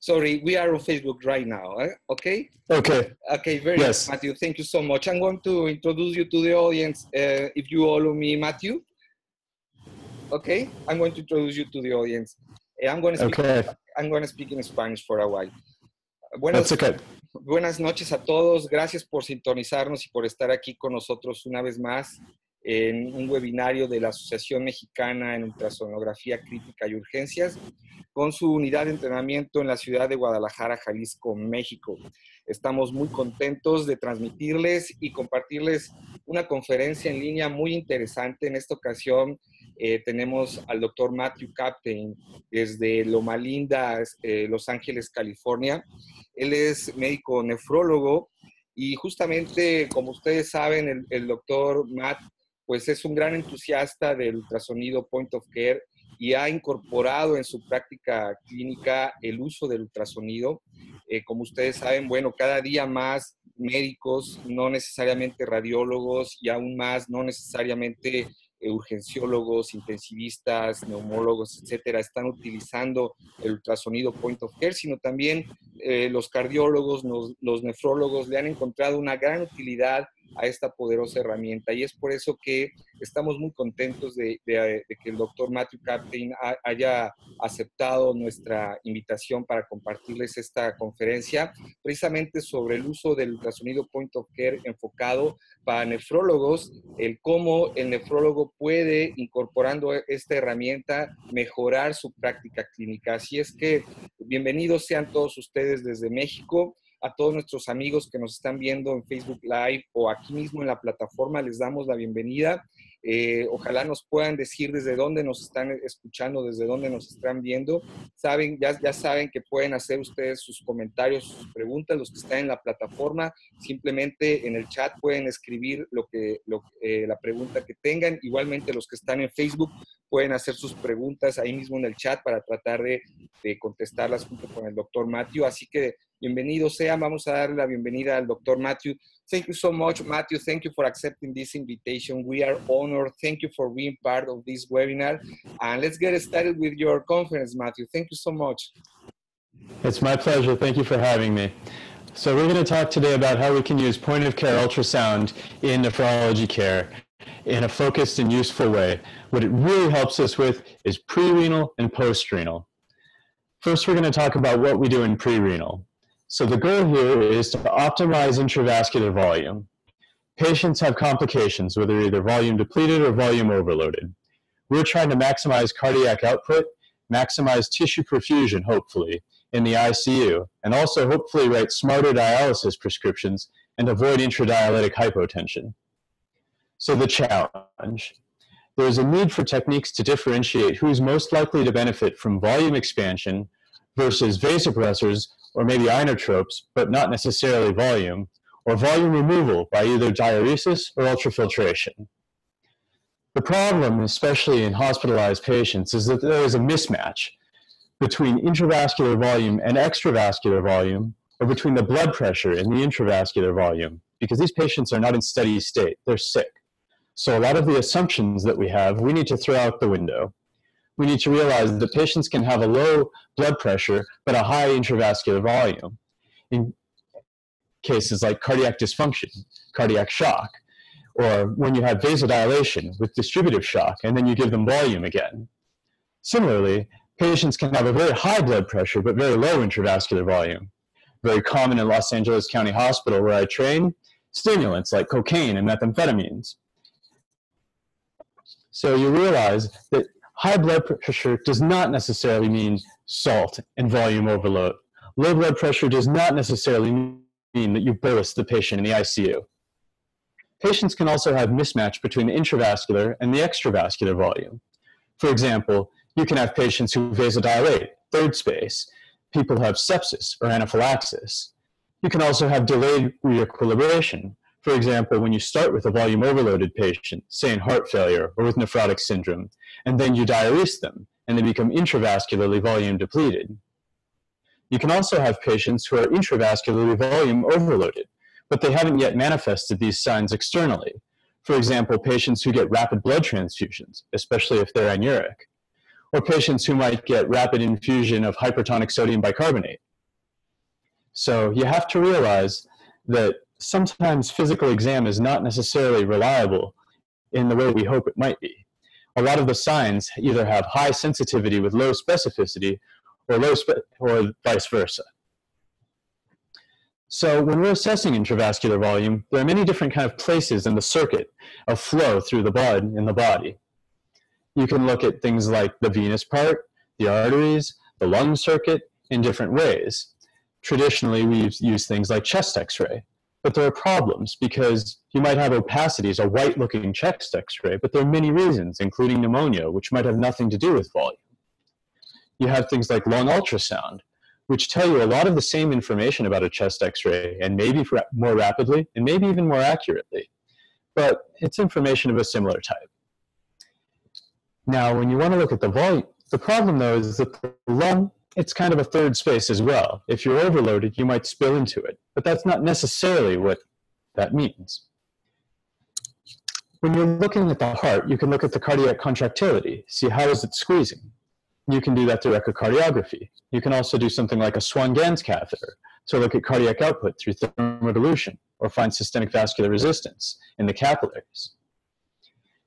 Sorry, we are on Facebook right now. Eh? Okay. Okay. Okay. Very yes. Good, Matthew. Thank you so much. I'm going to introduce you to the audience. Uh, if you follow me, Matthew. Okay. I'm going to introduce you to the audience. Eh, I'm going to speak. Okay. I'm going to speak in Spanish for a while. Buenas, That's okay. buenas noches a todos. Gracias por sintonizarnos y por estar aquí con nosotros una vez más en un webinario de la Asociación Mexicana en Ultrasonografía Crítica y Urgencias con su unidad de entrenamiento en la ciudad de Guadalajara, Jalisco, México. Estamos muy contentos de transmitirles y compartirles una conferencia en línea muy interesante. En esta ocasión eh, tenemos al doctor Matthew Captain desde Loma Linda, eh, Los Ángeles, California. Él es médico nefrólogo y justamente, como ustedes saben, el, el doctor Matt pues es un gran entusiasta del ultrasonido point of care y ha incorporado en su práctica clínica el uso del ultrasonido. Eh, como ustedes saben, bueno, cada día más médicos, no necesariamente radiólogos y aún más no necesariamente eh, urgenciólogos, intensivistas, neumólogos, etcétera, están utilizando el ultrasonido point of care, sino también eh, los cardiólogos, los nefrólogos le han encontrado una gran utilidad a esta poderosa herramienta. Y es por eso que estamos muy contentos de, que el doctor Matthew Captain haya aceptado nuestra invitación para compartirles esta conferencia, precisamente sobre el uso del ultrasonido point of care enfocado para nefrólogos, el cómo el nefrólogo puede, incorporando esta herramienta, mejorar su práctica clínica. Así es que bienvenidos sean todos ustedes desde México a todos nuestros amigos que nos están viendo en Facebook Live o aquí mismo en la plataforma, les damos la bienvenida. Eh, ojalá nos puedan decir desde dónde nos están escuchando, desde dónde nos están viendo. Saben, ya, ya saben que pueden hacer ustedes sus comentarios, sus preguntas, los que están en la plataforma. Simplemente en el chat pueden escribir lo que, lo, eh, la pregunta que tengan. Igualmente los que están en Facebook pueden hacer sus preguntas ahí mismo en el chat para tratar de, de contestarlas junto con el doctor Matthew. Así que bienvenidos sean. Vamos a dar la bienvenida al doctor Matthew. Thank you so much, Matthew. Thank you for accepting this invitation. We are honored. Thank you for being part of this webinar. And let's get started with your conference, Matthew. Thank you so much. It's my pleasure. Thank you for having me. So we're going to talk today about how we can use point of care ultrasound in nephrology care in a focused and useful way. What it really helps us with is pre-renal and post-renal. First, we're going to talk about what we do in pre-renal. So the goal here is to optimize intravascular volume. Patients have complications, whether either volume depleted or volume overloaded. We're trying to maximize cardiac output, maximize tissue perfusion, hopefully, in the ICU, and also hopefully write smarter dialysis prescriptions and avoid intradialytic hypotension. So the challenge. There is a need for techniques to differentiate who's most likely to benefit from volume expansion versus vasopressors or maybe inotropes, but not necessarily volume, or volume removal by either diuresis or ultrafiltration. The problem, especially in hospitalized patients, is that there is a mismatch between intravascular volume and extravascular volume, or between the blood pressure and the intravascular volume, because these patients are not in steady state, they're sick. So a lot of the assumptions that we have, we need to throw out the window we need to realize that patients can have a low blood pressure but a high intravascular volume. In cases like cardiac dysfunction, cardiac shock, or when you have vasodilation with distributive shock and then you give them volume again. Similarly, patients can have a very high blood pressure but very low intravascular volume. Very common in Los Angeles County Hospital where I train, stimulants like cocaine and methamphetamines. So you realize that High blood pressure does not necessarily mean salt and volume overload. Low blood pressure does not necessarily mean that you bolus the patient in the ICU. Patients can also have mismatch between the intravascular and the extravascular volume. For example, you can have patients who vasodilate, third space. People who have sepsis or anaphylaxis. You can also have delayed reequilibration. For example, when you start with a volume overloaded patient, say in heart failure or with nephrotic syndrome, and then you diurese them, and they become intravascularly volume depleted. You can also have patients who are intravascularly volume overloaded, but they haven't yet manifested these signs externally. For example, patients who get rapid blood transfusions, especially if they're anuric, or patients who might get rapid infusion of hypertonic sodium bicarbonate. So you have to realize that sometimes physical exam is not necessarily reliable in the way we hope it might be. A lot of the signs either have high sensitivity with low specificity or, low spe or vice versa. So when we're assessing intravascular volume, there are many different kind of places in the circuit of flow through the blood in the body. You can look at things like the venous part, the arteries, the lung circuit in different ways. Traditionally, we've used things like chest x-ray, but there are problems because you might have opacities, a white looking chest x-ray, but there are many reasons, including pneumonia, which might have nothing to do with volume. You have things like lung ultrasound, which tell you a lot of the same information about a chest x-ray and maybe more rapidly and maybe even more accurately. But it's information of a similar type. Now, when you want to look at the volume, the problem though is that the lung, it's kind of a third space as well. If you're overloaded, you might spill into it, but that's not necessarily what that means. When you're looking at the heart, you can look at the cardiac contractility, see how is it squeezing. You can do that through echocardiography. You can also do something like a Swan-Ganz catheter to look at cardiac output through thermodilution or find systemic vascular resistance in the capillaries.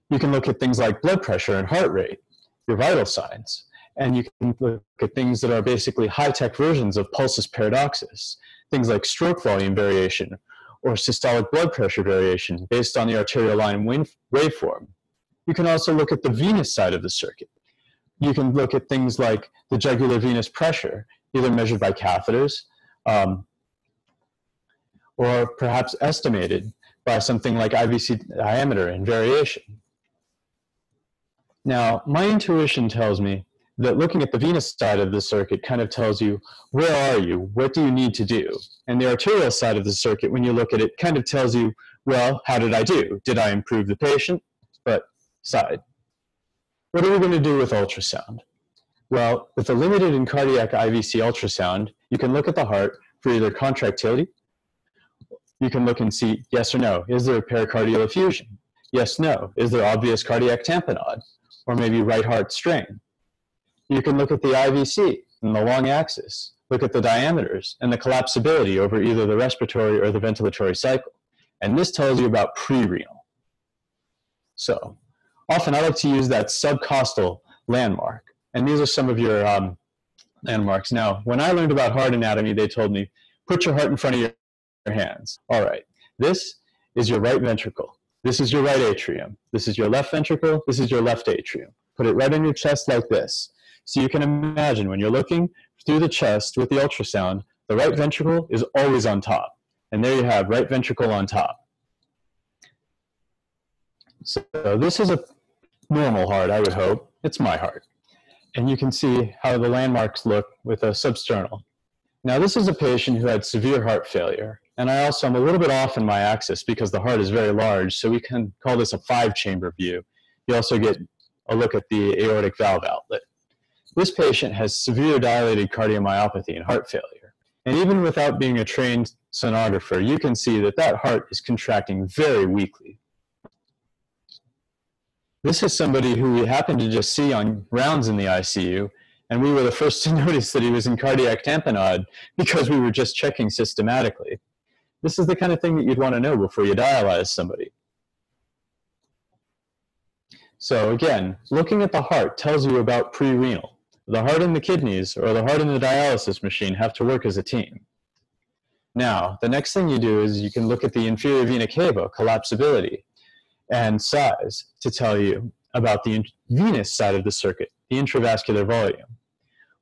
You can look at things like blood pressure and heart rate, your vital signs, and you can look at things that are basically high-tech versions of pulsus paradoxus, things like stroke volume variation or systolic blood pressure variation based on the arterial line waveform. You can also look at the venous side of the circuit, you can look at things like the jugular venous pressure, either measured by catheters um, or perhaps estimated by something like IVC diameter and variation. Now, my intuition tells me that looking at the venous side of the circuit kind of tells you, where are you? What do you need to do? And the arterial side of the circuit, when you look at it, kind of tells you, well, how did I do? Did I improve the patient? But side. What are we going to do with ultrasound? Well, with a limited in cardiac IVC ultrasound, you can look at the heart for either contractility. You can look and see yes or no. Is there a pericardial effusion? Yes, no. Is there obvious cardiac tamponade? Or maybe right heart strain? You can look at the IVC and the long axis, look at the diameters and the collapsibility over either the respiratory or the ventilatory cycle. And this tells you about pre-renal. So often I like to use that subcostal landmark. And these are some of your um, landmarks. Now, when I learned about heart anatomy, they told me, put your heart in front of your, hands. All right, this is your right ventricle. This is your right atrium. This is your left ventricle. This is your left atrium. Put it right on your chest like this. So you can imagine when you're looking through the chest with the ultrasound, the right ventricle is always on top. And there you have right ventricle on top. So this is a normal heart, I would hope. It's my heart. And you can see how the landmarks look with a substernal. Now this is a patient who had severe heart failure. And I also am a little bit off in my axis because the heart is very large, so we can call this a five-chamber view. You also get a look at the aortic valve outlet. This patient has severe dilated cardiomyopathy and heart failure. And even without being a trained sonographer, you can see that that heart is contracting very weakly. This is somebody who we happened to just see on rounds in the ICU, and we were the first to notice that he was in cardiac tamponade because we were just checking systematically. This is the kind of thing that you'd want to know before you dialyze somebody. So again, looking at the heart tells you about pre-renal. The heart and the kidneys, or the heart and the dialysis machine, have to work as a team. Now, the next thing you do is you can look at the inferior vena cava, collapsibility and size to tell you about the venous side of the circuit, the intravascular volume.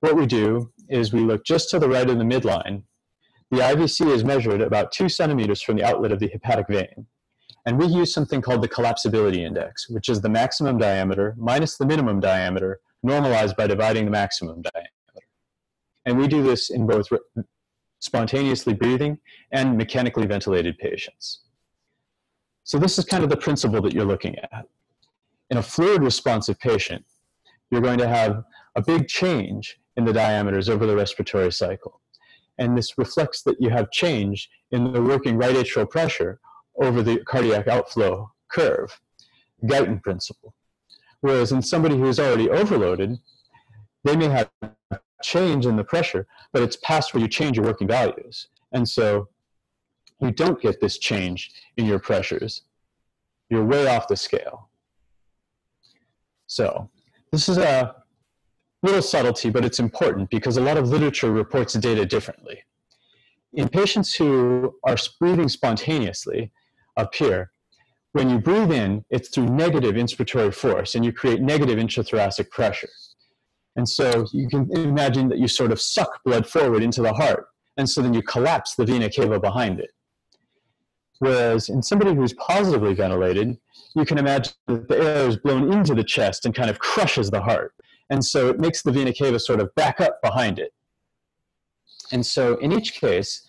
What we do is we look just to the right of the midline. The IVC is measured about two centimeters from the outlet of the hepatic vein. And we use something called the collapsibility index, which is the maximum diameter minus the minimum diameter normalized by dividing the maximum diameter. And we do this in both spontaneously breathing and mechanically ventilated patients. So this is kind of the principle that you're looking at. In a fluid responsive patient, you're going to have a big change in the diameters over the respiratory cycle. And this reflects that you have change in the working right atrial pressure over the cardiac outflow curve, Guyton principle. Whereas in somebody who is already overloaded, they may have change in the pressure, but it's past where you change your working values. And so you don't get this change in your pressures. You're way off the scale. So this is a little subtlety, but it's important because a lot of literature reports data differently. In patients who are breathing spontaneously up here, when you breathe in, it's through negative inspiratory force and you create negative intrathoracic pressure. And so you can imagine that you sort of suck blood forward into the heart, and so then you collapse the vena cava behind it. Whereas in somebody who's positively ventilated, you can imagine that the air is blown into the chest and kind of crushes the heart. And so it makes the vena cava sort of back up behind it. And so in each case,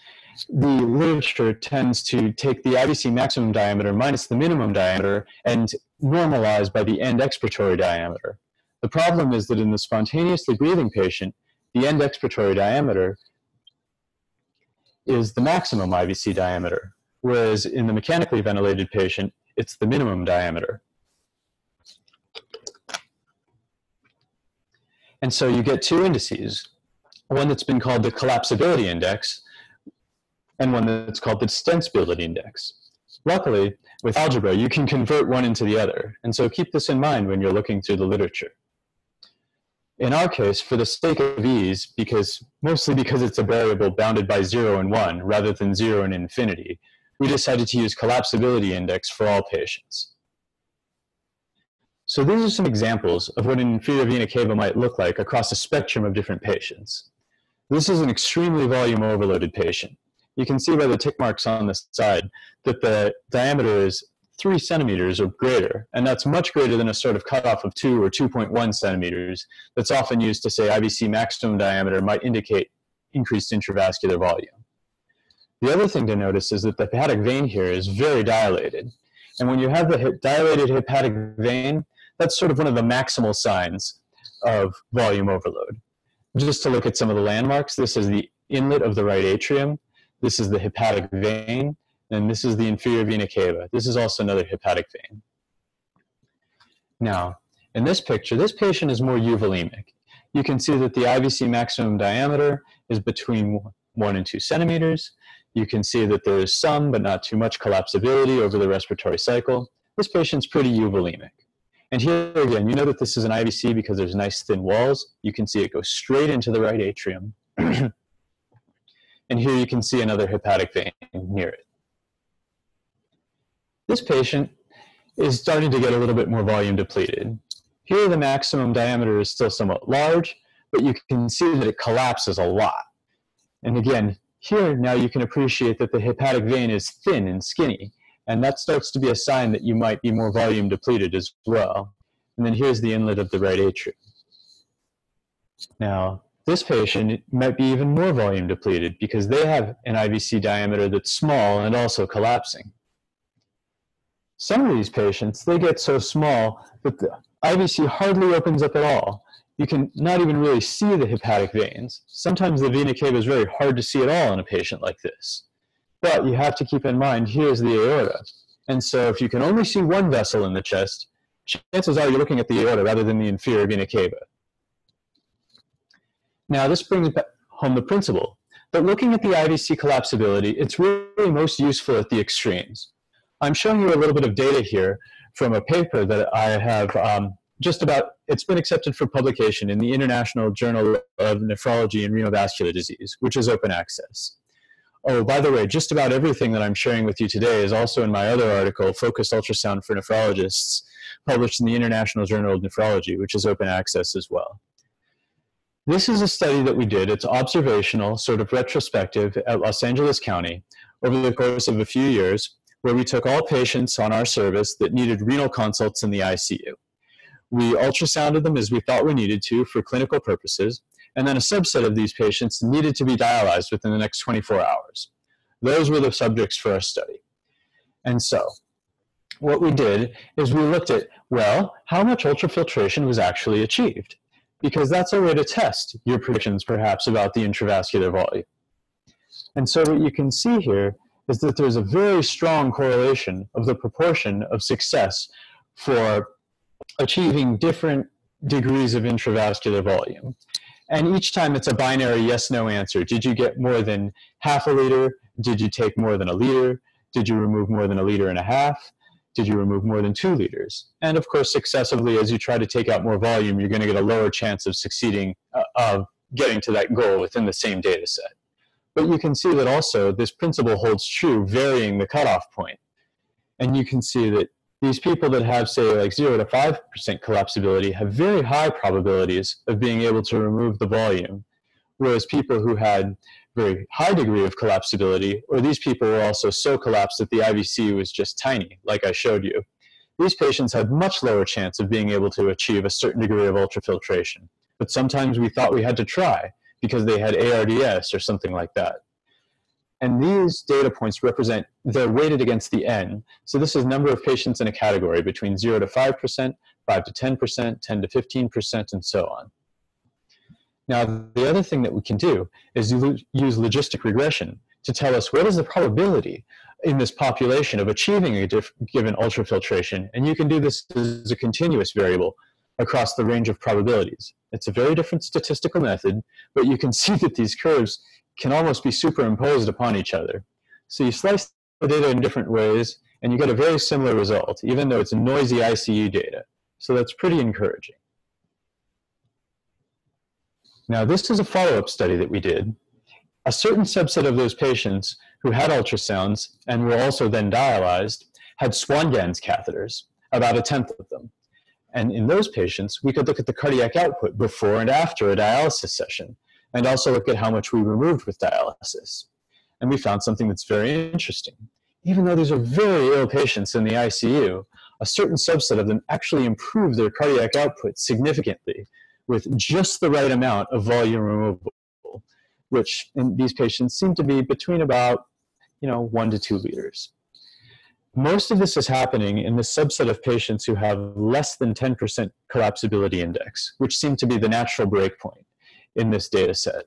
the literature tends to take the IVC maximum diameter minus the minimum diameter and normalize by the end expiratory diameter. The problem is that in the spontaneously breathing patient, the end expiratory diameter is the maximum IVC diameter, whereas in the mechanically ventilated patient, it's the minimum diameter. And so you get two indices, one that's been called the collapsibility index, and one that's called the distensibility index. Luckily, with algebra, you can convert one into the other, and so keep this in mind when you're looking through the literature. In our case, for the sake of ease, because mostly because it's a variable bounded by zero and one rather than zero and infinity, we decided to use collapsibility index for all patients. So these are some examples of what an inferior vena cava might look like across a spectrum of different patients. This is an extremely volume overloaded patient. You can see by the tick marks on the side that the diameter is three centimeters or greater, and that's much greater than a sort of cutoff of two or 2.1 centimeters that's often used to say IVC maximum diameter might indicate increased intravascular volume. The other thing to notice is that the hepatic vein here is very dilated. And when you have the dilated hepatic vein, that's sort of one of the maximal signs of volume overload. Just to look at some of the landmarks, this is the inlet of the right atrium. This is the hepatic vein. And this is the inferior vena cava. This is also another hepatic vein. Now, in this picture, this patient is more euvolemic. You can see that the IVC maximum diameter is between one and two centimeters. You can see that there is some, but not too much collapsibility over the respiratory cycle. This patient's pretty euvolemic. And here again, you know that this is an IVC because there's nice thin walls. You can see it go straight into the right atrium. and here you can see another hepatic vein near it. This patient is starting to get a little bit more volume depleted. Here the maximum diameter is still somewhat large, but you can see that it collapses a lot. And again, here now you can appreciate that the hepatic vein is thin and skinny, and that starts to be a sign that you might be more volume depleted as well. And then here's the inlet of the right atrium. Now, this patient might be even more volume depleted because they have an IVC diameter that's small and also collapsing. Some of these patients, they get so small that the IVC hardly opens up at all. You can not even really see the hepatic veins. Sometimes the vena cava is very hard to see at all in a patient like this. But you have to keep in mind, here's the aorta. And so if you can only see one vessel in the chest, chances are you're looking at the aorta rather than the inferior vena cava. Now this brings home the principle that looking at the IVC collapsibility, it's really most useful at the extremes. I'm showing you a little bit of data here from a paper that I have um, just about, it's been accepted for publication in the International Journal of Nephrology and Renovascular Disease, which is open access. Oh, by the way, just about everything that I'm sharing with you today is also in my other article, Focused Ultrasound for Nephrologists, published in the International Journal of Nephrology, which is open access as well. This is a study that we did. It's observational, sort of retrospective at Los Angeles County over the course of a few years where we took all patients on our service that needed renal consults in the ICU. We ultrasounded them as we thought we needed to for clinical purposes, and then a subset of these patients needed to be dialyzed within the next 24 hours. Those were the subjects for our study. And so, what we did is we looked at, well, how much ultrafiltration was actually achieved? Because that's a way to test your predictions, perhaps, about the intravascular volume. And so what you can see here is that there's a very strong correlation of the proportion of success for achieving different degrees of intravascular volume. And each time it's a binary yes no answer. Did you get more than half a liter? Did you take more than a liter? Did you remove more than a liter and a half? Did you remove more than two liters? And of course, successively, as you try to take out more volume, you're going to get a lower chance of succeeding, uh, of getting to that goal within the same data set. But you can see that also this principle holds true, varying the cutoff point. And you can see that these people that have, say, like 0 to 5% collapsibility have very high probabilities of being able to remove the volume, whereas people who had very high degree of collapsibility, or these people were also so collapsed that the IVC was just tiny, like I showed you. These patients had much lower chance of being able to achieve a certain degree of ultrafiltration. But sometimes we thought we had to try because they had ARDS or something like that. And these data points represent, they're weighted against the N. So this is number of patients in a category between 0 to 5%, 5 to 10%, 10 to 15%, and so on. Now, the other thing that we can do is use logistic regression to tell us what is the probability in this population of achieving a given ultrafiltration. And you can do this as a continuous variable across the range of probabilities. It's a very different statistical method, but you can see that these curves can almost be superimposed upon each other. So you slice the data in different ways, and you get a very similar result, even though it's noisy ICU data. So that's pretty encouraging. Now, this is a follow-up study that we did. A certain subset of those patients who had ultrasounds and were also then dialyzed had Swan-Ganz catheters, about a tenth of them. And in those patients, we could look at the cardiac output before and after a dialysis session and also look at how much we removed with dialysis. And we found something that's very interesting. Even though these are very ill patients in the ICU, a certain subset of them actually improved their cardiac output significantly with just the right amount of volume removal, which in these patients seem to be between about you know, one to two liters. Most of this is happening in the subset of patients who have less than 10% collapsibility index, which seemed to be the natural breakpoint in this data set.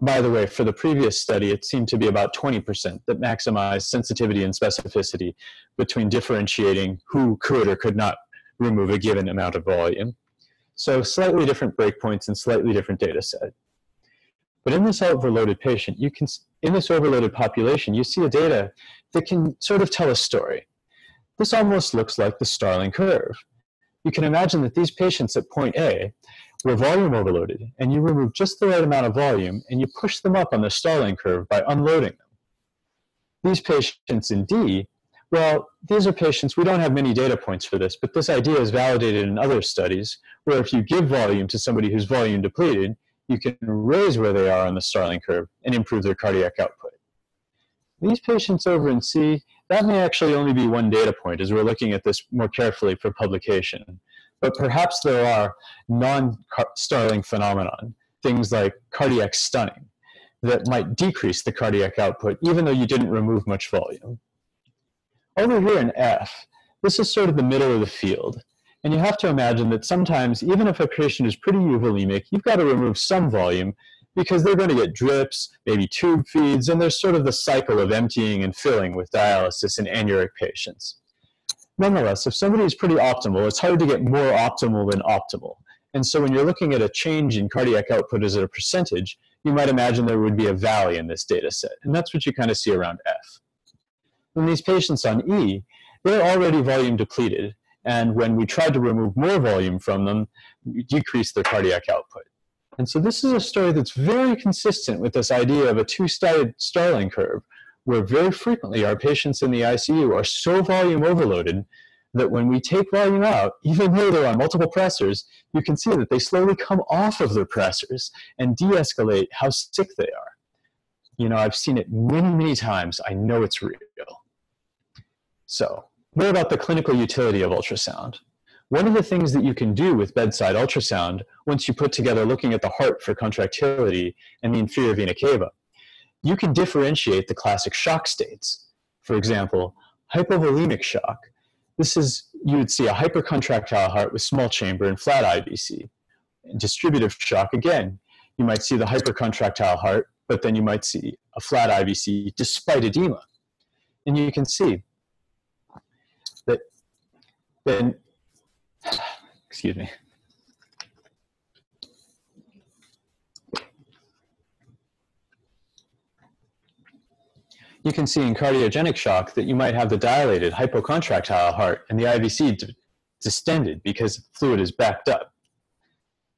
By the way, for the previous study, it seemed to be about 20% that maximized sensitivity and specificity between differentiating who could or could not remove a given amount of volume. So slightly different breakpoints and slightly different data set. But in this overloaded patient, you can, in this overloaded population, you see a data that can sort of tell a story. This almost looks like the Starling curve. You can imagine that these patients at point A were volume overloaded, and you remove just the right amount of volume, and you push them up on the Starling curve by unloading them. These patients in D, well, these are patients, we don't have many data points for this, but this idea is validated in other studies, where if you give volume to somebody who's volume depleted, you can raise where they are on the Starling curve and improve their cardiac output. These patients over in C, that may actually only be one data point as we're looking at this more carefully for publication but perhaps there are non-Starling phenomenon, things like cardiac stunning, that might decrease the cardiac output even though you didn't remove much volume. Over here in F, this is sort of the middle of the field. And you have to imagine that sometimes, even if a patient is pretty euvolemic, you've got to remove some volume because they're going to get drips, maybe tube feeds, and there's sort of the cycle of emptying and filling with dialysis in anuric patients nonetheless, if somebody is pretty optimal, it's hard to get more optimal than optimal. And so when you're looking at a change in cardiac output as a percentage, you might imagine there would be a valley in this data set. And that's what you kind of see around F. In these patients on E, they're already volume depleted. And when we tried to remove more volume from them, we decreased their cardiac output. And so this is a story that's very consistent with this idea of a two-sided Starling curve, where very frequently our patients in the ICU are so volume overloaded that when we take volume out, even though they're on multiple pressors, you can see that they slowly come off of their pressors and de-escalate how sick they are. You know, I've seen it many, many times. I know it's real. So, what about the clinical utility of ultrasound? One of the things that you can do with bedside ultrasound, once you put together looking at the heart for contractility and the inferior vena cava, you can differentiate the classic shock states. For example, hypovolemic shock. This is, you would see a hypercontractile heart with small chamber and flat IVC. And distributive shock, again, you might see the hypercontractile heart, but then you might see a flat IVC despite edema. And you can see then excuse me you can see in cardiogenic shock that you might have the dilated hypocontractile heart and the IVC distended because fluid is backed up,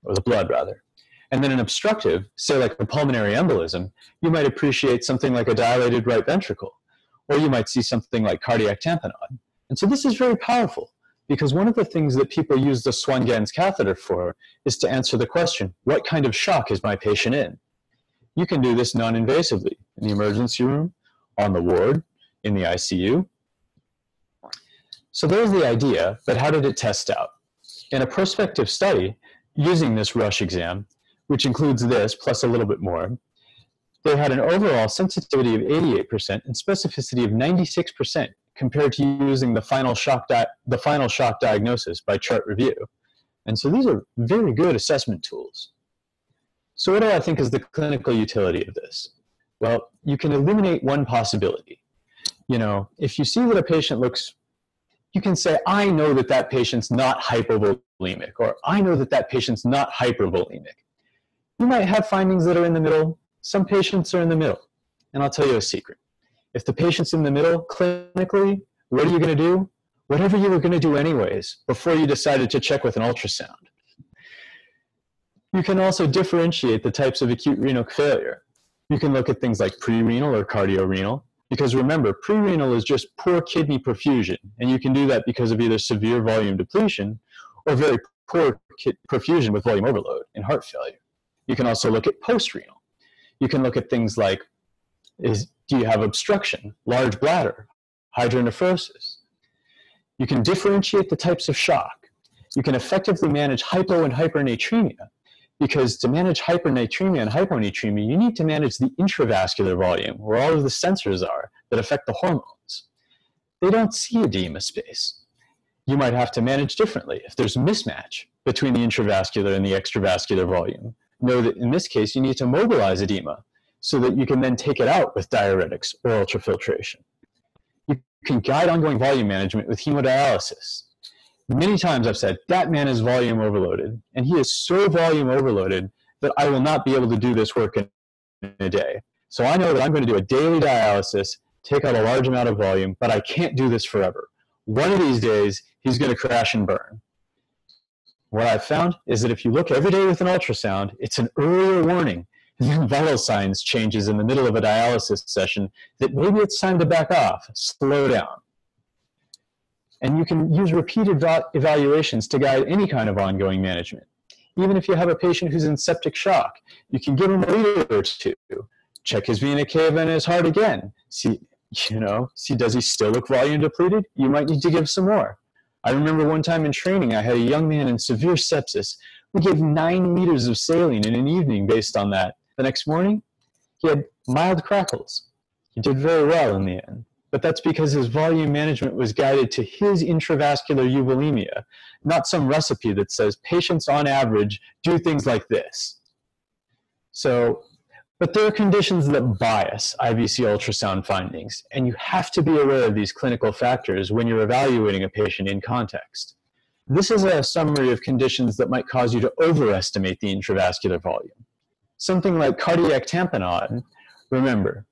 or the blood rather. And then an obstructive, say like a pulmonary embolism, you might appreciate something like a dilated right ventricle, or you might see something like cardiac tamponade. And so this is very powerful because one of the things that people use the Swan-Ganz catheter for is to answer the question, what kind of shock is my patient in? You can do this non-invasively in the emergency room, on the ward, in the ICU. So there's the idea, but how did it test out? In a prospective study, using this rush exam, which includes this plus a little bit more, they had an overall sensitivity of 88% and specificity of 96% compared to using the final shock, the final shock diagnosis by chart review. And so these are very good assessment tools. So what do I think is the clinical utility of this? Well, you can eliminate one possibility. You know, if you see that a patient looks, you can say, I know that that patient's not hypovolemic, or I know that that patient's not hypervolemic. You might have findings that are in the middle. Some patients are in the middle. And I'll tell you a secret. If the patient's in the middle, clinically, what are you going to do? Whatever you were going to do anyways, before you decided to check with an ultrasound. You can also differentiate the types of acute renal failure. You can look at things like pre-renal or cardiorenal, because remember, pre-renal is just poor kidney perfusion, and you can do that because of either severe volume depletion or very poor perfusion with volume overload in heart failure. You can also look at post-renal. You can look at things like, is, do you have obstruction, large bladder, hydronephrosis? You can differentiate the types of shock. You can effectively manage hypo and hypernatremia because to manage hypernatremia and hyponatremia, you need to manage the intravascular volume, where all of the sensors are that affect the hormones. They don't see edema space. You might have to manage differently if there's a mismatch between the intravascular and the extravascular volume. Know that in this case, you need to mobilize edema so that you can then take it out with diuretics or ultrafiltration. You can guide ongoing volume management with hemodialysis Many times I've said, that man is volume overloaded, and he is so volume overloaded that I will not be able to do this work in a day. So I know that I'm going to do a daily dialysis, take out a large amount of volume, but I can't do this forever. One of these days, he's going to crash and burn. What I've found is that if you look every day with an ultrasound, it's an earlier warning vital signs changes in the middle of a dialysis session that maybe it's time to back off, slow down. And you can use repeated evaluations to guide any kind of ongoing management. Even if you have a patient who's in septic shock, you can give him a liter or two. Check his vena cava and his heart again. See, you know, see, does he still look volume depleted? You might need to give some more. I remember one time in training, I had a young man in severe sepsis. We gave nine liters of saline in an evening based on that. The next morning, he had mild crackles. He did very well in the end but that's because his volume management was guided to his intravascular euvolemia, not some recipe that says patients on average do things like this. So, but there are conditions that bias IVC ultrasound findings, and you have to be aware of these clinical factors when you're evaluating a patient in context. This is a summary of conditions that might cause you to overestimate the intravascular volume. Something like cardiac tamponade, remember,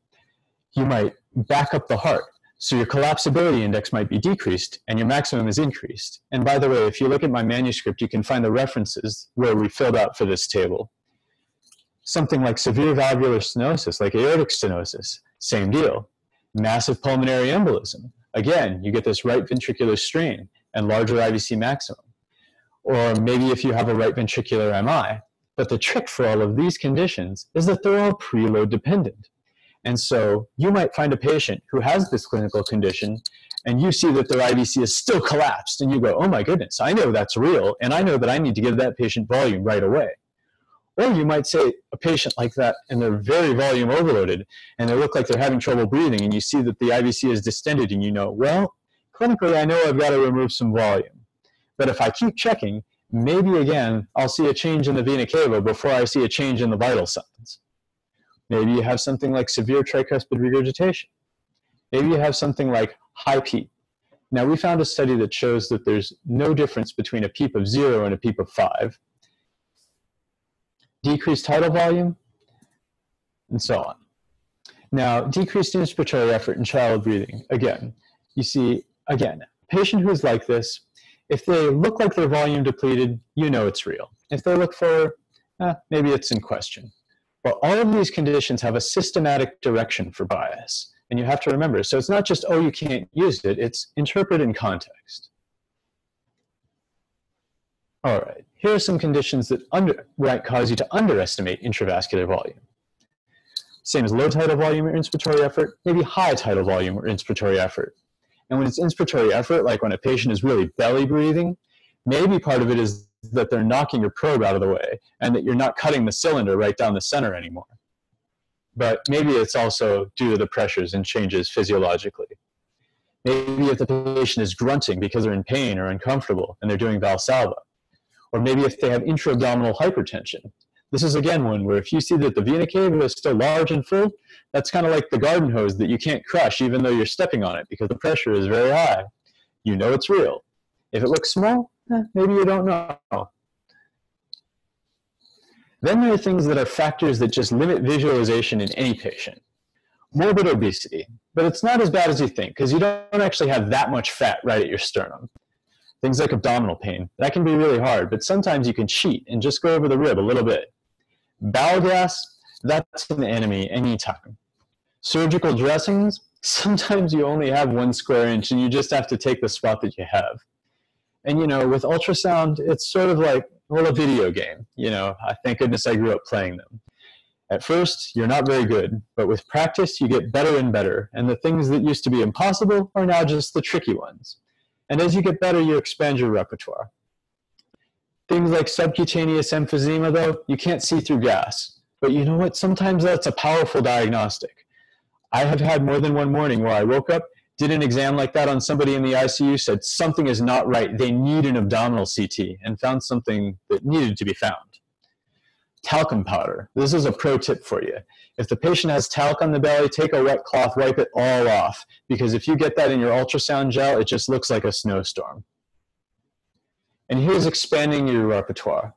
you might back up the heart so your collapsibility index might be decreased and your maximum is increased. And by the way, if you look at my manuscript, you can find the references where we filled out for this table. Something like severe valvular stenosis, like aortic stenosis, same deal. Massive pulmonary embolism, again, you get this right ventricular strain and larger IVC maximum. Or maybe if you have a right ventricular MI. But the trick for all of these conditions is that they're all preload dependent. And so you might find a patient who has this clinical condition and you see that their IVC is still collapsed and you go, oh my goodness, I know that's real and I know that I need to give that patient volume right away. Or you might say a patient like that and they're very volume overloaded and they look like they're having trouble breathing and you see that the IVC is distended and you know, well, clinically I know I've got to remove some volume. But if I keep checking, maybe again I'll see a change in the vena cava before I see a change in the vital signs. Maybe you have something like severe tricuspid regurgitation. Maybe you have something like high PEEP. Now, we found a study that shows that there's no difference between a PEEP of zero and a PEEP of five. Decreased tidal volume, and so on. Now, decreased inspiratory effort in child breathing. Again, you see, again, a patient who is like this, if they look like they're volume depleted, you know it's real. If they look for, eh, maybe it's in question. But all of these conditions have a systematic direction for bias. And you have to remember, so it's not just, oh, you can't use it, it's interpret in context. All right, here are some conditions that under, might cause you to underestimate intravascular volume. Same as low tidal volume or inspiratory effort, maybe high tidal volume or inspiratory effort. And when it's inspiratory effort, like when a patient is really belly breathing, maybe part of it is that they're knocking your probe out of the way and that you're not cutting the cylinder right down the center anymore. But maybe it's also due to the pressures and changes physiologically. Maybe if the patient is grunting because they're in pain or uncomfortable and they're doing Valsalva or maybe if they have intra-abdominal hypertension. This is again one where if you see that the vena cava is still large and full, that's kind of like the garden hose that you can't crush even though you're stepping on it because the pressure is very high. You know it's real. If it looks small, eh, maybe you don't know. Then there are things that are factors that just limit visualization in any patient. Morbid obesity, but it's not as bad as you think because you don't actually have that much fat right at your sternum. Things like abdominal pain, that can be really hard, but sometimes you can cheat and just go over the rib a little bit. Bowel gas, that's an enemy anytime. Surgical dressings, sometimes you only have one square inch and you just have to take the spot that you have. And you know, with ultrasound, it's sort of like, well, a video game. You know, I thank goodness I grew up playing them. At first, you're not very good, but with practice, you get better and better, and the things that used to be impossible are now just the tricky ones. And as you get better, you expand your repertoire. Things like subcutaneous emphysema, though, you can't see through gas. But you know what? Sometimes that's a powerful diagnostic. I have had more than one morning where I woke up, did an exam like that on somebody in the ICU, said something is not right. They need an abdominal CT, and found something that needed to be found. Talcum powder. This is a pro tip for you. If the patient has talc on the belly, take a wet cloth, wipe it all off. Because if you get that in your ultrasound gel, it just looks like a snowstorm. And here's expanding your repertoire.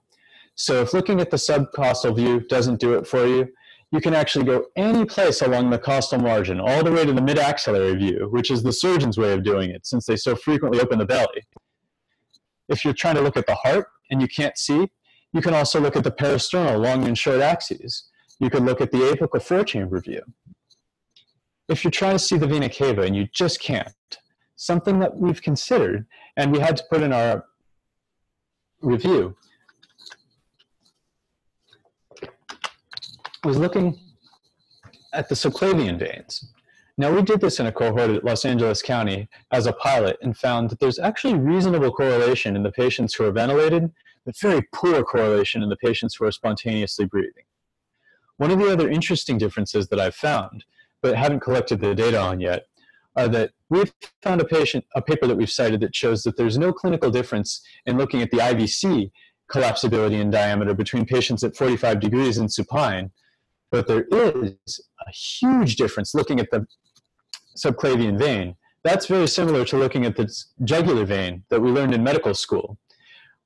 So if looking at the subcostal view doesn't do it for you, you can actually go any place along the costal margin, all the way to the mid-axillary view, which is the surgeon's way of doing it, since they so frequently open the belly. If you're trying to look at the heart and you can't see, you can also look at the parasternal long and short axes. You could look at the apical four-chamber view. If you're trying to see the vena cava and you just can't, something that we've considered and we had to put in our review was looking at the subclavian veins. Now we did this in a cohort at Los Angeles County as a pilot and found that there's actually reasonable correlation in the patients who are ventilated, but very poor correlation in the patients who are spontaneously breathing. One of the other interesting differences that I've found, but haven't collected the data on yet, are that we've found a patient, a paper that we've cited that shows that there's no clinical difference in looking at the IVC collapsibility and diameter between patients at 45 degrees and supine, but there is a huge difference looking at the subclavian vein. That's very similar to looking at the jugular vein that we learned in medical school.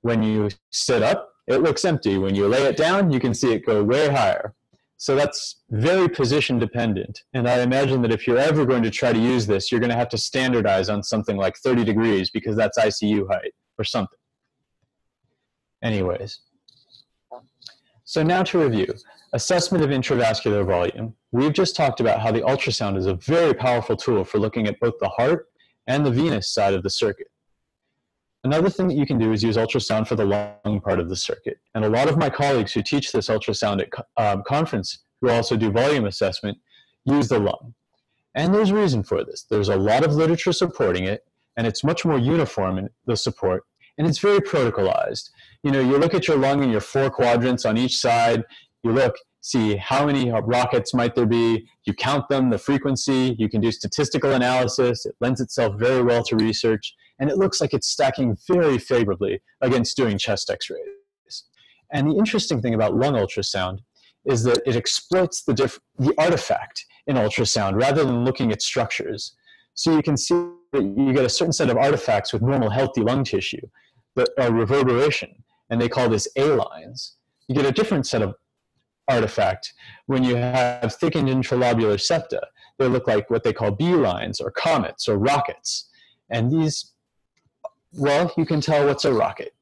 When you sit up, it looks empty. When you lay it down, you can see it go way higher. So that's very position dependent. And I imagine that if you're ever going to try to use this, you're going to have to standardize on something like 30 degrees because that's ICU height or something. Anyways. So now to review. Assessment of intravascular volume. We've just talked about how the ultrasound is a very powerful tool for looking at both the heart and the venous side of the circuit. Another thing that you can do is use ultrasound for the lung part of the circuit. And a lot of my colleagues who teach this ultrasound at um, conference, who also do volume assessment, use the lung. And there's reason for this. There's a lot of literature supporting it, and it's much more uniform in the support, and it's very protocolized. You know, you look at your lung in your four quadrants on each side, you look, see how many rockets might there be, you count them, the frequency, you can do statistical analysis, it lends itself very well to research, and it looks like it's stacking very favorably against doing chest x-rays. And the interesting thing about lung ultrasound is that it exploits the, the artifact in ultrasound rather than looking at structures. So you can see that you get a certain set of artifacts with normal healthy lung tissue that are reverberation, and they call this A lines. You get a different set of artifact when you have thickened intralobular septa. They look like what they call B lines or comets or rockets. And these, well, you can tell what's a rocket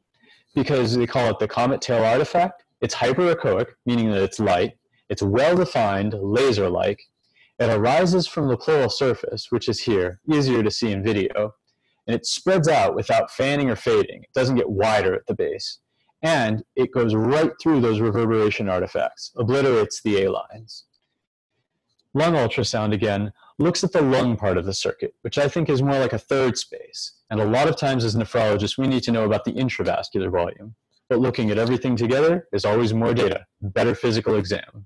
because they call it the comet tail artifact. It's hyperechoic, meaning that it's light. It's well-defined, laser-like. It arises from the pleural surface, which is here, easier to see in video, and it spreads out without fanning or fading. It doesn't get wider at the base and it goes right through those reverberation artifacts, obliterates the A lines. Lung ultrasound, again, looks at the lung part of the circuit, which I think is more like a third space. And a lot of times as nephrologists, we need to know about the intravascular volume. But looking at everything together is always more data, better physical exam.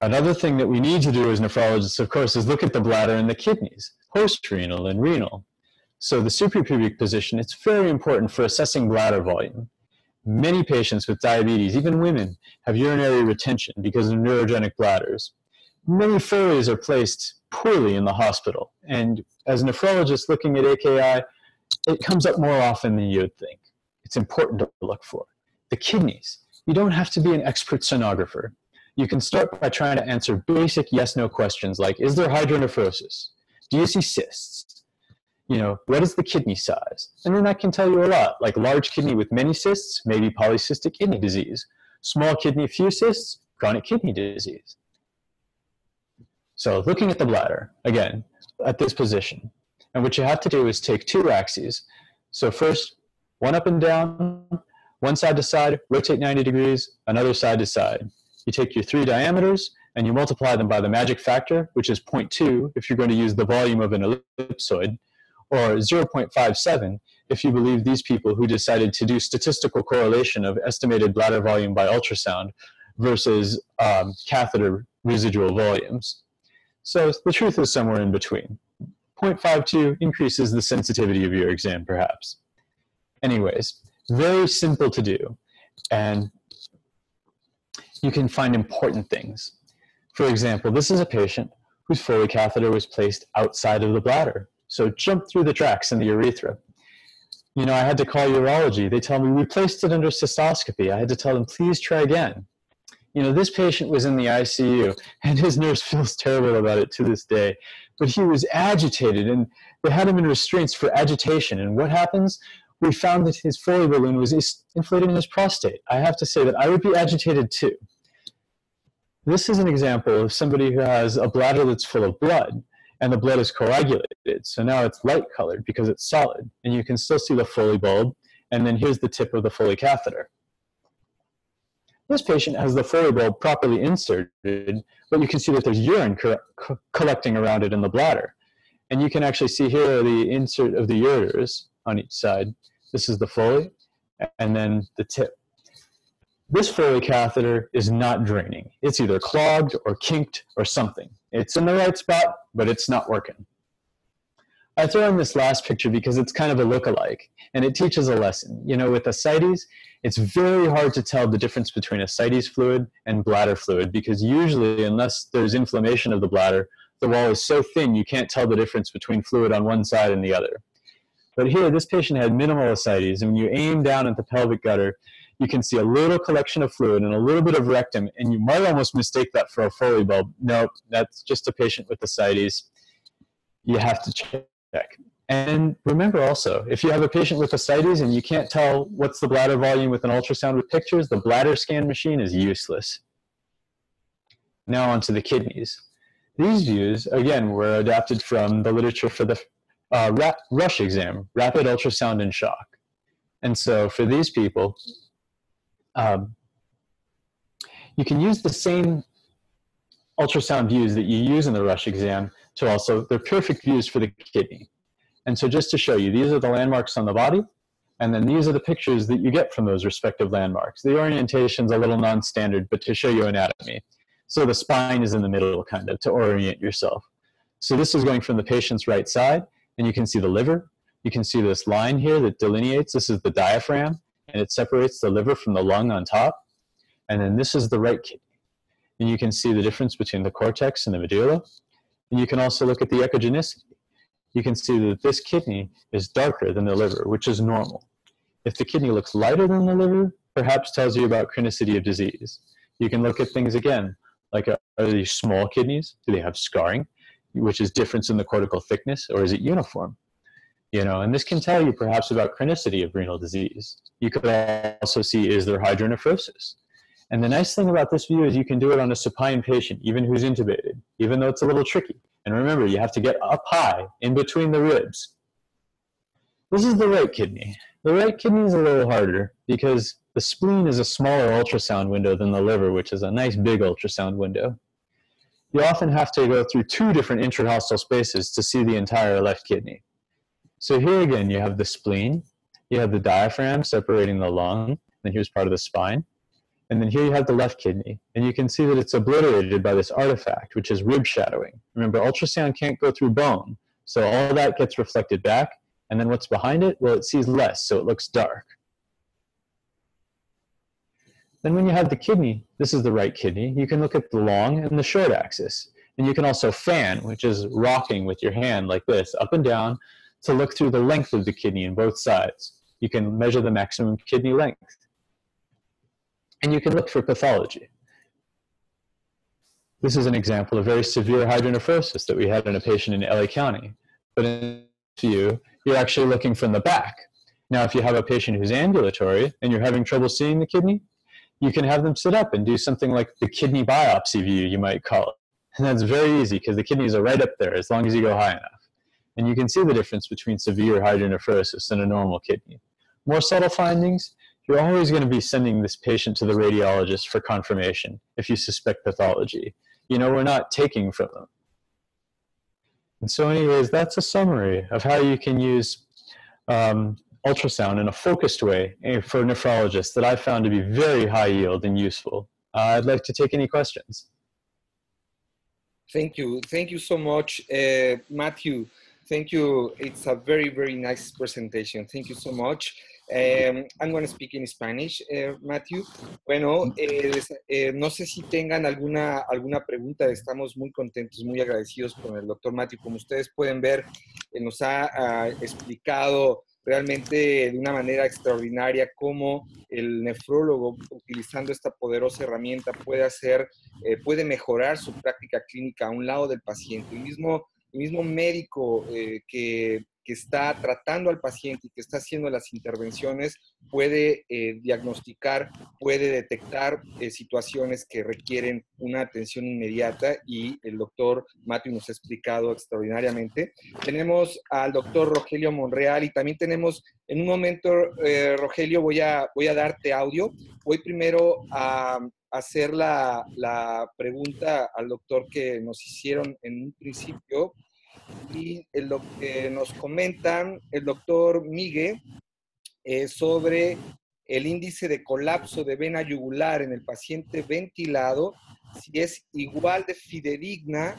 Another thing that we need to do as nephrologists, of course, is look at the bladder and the kidneys, post-renal and renal. So the suprapubic position, it's very important for assessing bladder volume. Many patients with diabetes, even women, have urinary retention because of neurogenic bladders. Many Foleys are placed poorly in the hospital. And as nephrologists looking at AKI, it comes up more often than you'd think. It's important to look for. The kidneys, you don't have to be an expert sonographer. You can start by trying to answer basic yes-no questions like, is there hydronephrosis? Do you see cysts? you know, what is the kidney size? And then that can tell you a lot, like large kidney with many cysts, maybe polycystic kidney disease. Small kidney, few cysts, chronic kidney disease. So looking at the bladder, again, at this position. And what you have to do is take two axes. So first, one up and down, one side to side, rotate 90 degrees, another side to side. You take your three diameters and you multiply them by the magic factor, which is 0.2 if you're going to use the volume of an ellipsoid, or 0.57 if you believe these people who decided to do statistical correlation of estimated bladder volume by ultrasound versus um, catheter residual volumes. So the truth is somewhere in between. 0.52 increases the sensitivity of your exam, perhaps. Anyways, very simple to do. And you can find important things. For example, this is a patient whose Foley catheter was placed outside of the bladder. So jump through the tracks in the urethra. You know, I had to call urology. They tell me we placed it under cystoscopy. I had to tell them, please try again. You know, this patient was in the ICU and his nurse feels terrible about it to this day. But he was agitated and they had him in restraints for agitation. And what happens? We found that his Foley balloon was inflated in his prostate. I have to say that I would be agitated too. This is an example of somebody who has a bladder that's full of blood and the blood is coagulated. So now it's light colored because it's solid. And you can still see the Foley bulb. And then here's the tip of the Foley catheter. This patient has the Foley bulb properly inserted, but you can see that there's urine co co collecting around it in the bladder. And you can actually see here the insert of the ureters on each side. This is the Foley, and then the tip. This Foley catheter is not draining. It's either clogged or kinked or something. It's in the right spot, but it's not working. I throw in this last picture because it's kind of a look-alike, and it teaches a lesson. You know, with ascites, it's very hard to tell the difference between ascites fluid and bladder fluid because usually, unless there's inflammation of the bladder, the wall is so thin you can't tell the difference between fluid on one side and the other. But here, this patient had minimal ascites, and when you aim down at the pelvic gutter, you can see a little collection of fluid and a little bit of rectum, and you might almost mistake that for a Foley bulb. No, that's just a patient with ascites. You have to check. And remember also, if you have a patient with ascites and you can't tell what's the bladder volume with an ultrasound with pictures, the bladder scan machine is useless. Now onto the kidneys. These views, again, were adapted from the literature for the uh, RUSH exam, rapid ultrasound and shock. And so for these people, um, you can use the same ultrasound views that you use in the rush exam to also, they're perfect views for the kidney. And so just to show you, these are the landmarks on the body, and then these are the pictures that you get from those respective landmarks. The orientation's a little non-standard, but to show you anatomy. So the spine is in the middle, kind of, to orient yourself. So this is going from the patient's right side, and you can see the liver. You can see this line here that delineates, this is the diaphragm and it separates the liver from the lung on top. And then this is the right kidney. And you can see the difference between the cortex and the medulla. And you can also look at the echogenicity. You can see that this kidney is darker than the liver, which is normal. If the kidney looks lighter than the liver, perhaps tells you about chronicity of disease. You can look at things again, like are these small kidneys? Do they have scarring, which is difference in the cortical thickness, or is it uniform? You know, and this can tell you perhaps about chronicity of renal disease. You could also see is there hydronephrosis? And the nice thing about this view is you can do it on a supine patient, even who's intubated, even though it's a little tricky. And remember, you have to get up high in between the ribs. This is the right kidney. The right kidney is a little harder because the spleen is a smaller ultrasound window than the liver, which is a nice big ultrasound window. You often have to go through two different intercostal spaces to see the entire left kidney. So here again, you have the spleen, you have the diaphragm separating the lung, and here's part of the spine. And then here you have the left kidney, and you can see that it's obliterated by this artifact, which is rib shadowing. Remember, ultrasound can't go through bone, so all that gets reflected back, and then what's behind it? Well, it sees less, so it looks dark. Then when you have the kidney, this is the right kidney, you can look at the long and the short axis. And you can also fan, which is rocking with your hand like this, up and down, to look through the length of the kidney in both sides. You can measure the maximum kidney length and you can look for pathology. This is an example of very severe hydronephrosis that we had in a patient in LA County. But in view, you're actually looking from the back. Now, if you have a patient who's ambulatory and you're having trouble seeing the kidney, you can have them sit up and do something like the kidney biopsy view, you might call it. And that's very easy because the kidneys are right up there as long as you go high enough. And you can see the difference between severe hydronephrosis and a normal kidney. More subtle findings, you're always going to be sending this patient to the radiologist for confirmation if you suspect pathology. You know, we're not taking from them. And so anyways, that's a summary of how you can use um, ultrasound in a focused way eh, for nephrologists that I found to be very high yield and useful. Uh, I'd like to take any questions. Thank you. Thank you so much, uh, Matthew. Thank you. It's a very, very nice presentation. Thank you so much. Um, I'm going to speak in Spanish, uh, Matthew. Bueno, eh, eh, no sé si tengan alguna, alguna pregunta. Estamos muy contentos, muy agradecidos con el doctor Matthew. Como ustedes pueden ver, eh, nos ha, explicado realmente de una manera extraordinaria cómo el nefrólogo, utilizando esta poderosa herramienta, puede hacer, eh, puede mejorar su práctica clínica a un lado del paciente. Mismo, el mismo médico eh, que que está tratando al paciente y que está haciendo las intervenciones puede eh, diagnosticar, puede detectar eh, situaciones que requieren una atención inmediata y el doctor Matthew nos ha explicado extraordinariamente. Tenemos al doctor Rogelio Monreal y también tenemos, en un momento, eh, Rogelio, voy a, voy a darte audio. Voy primero a hacer la, la pregunta al doctor que nos hicieron en un principio y lo que nos comentan el doctor Miguel eh, sobre el índice de colapso de vena yugular en el paciente ventilado, si es igual de fidedigna